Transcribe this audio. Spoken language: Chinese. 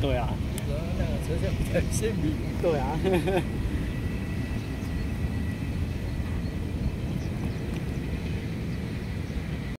对啊，那个车厢比较鲜明。对啊。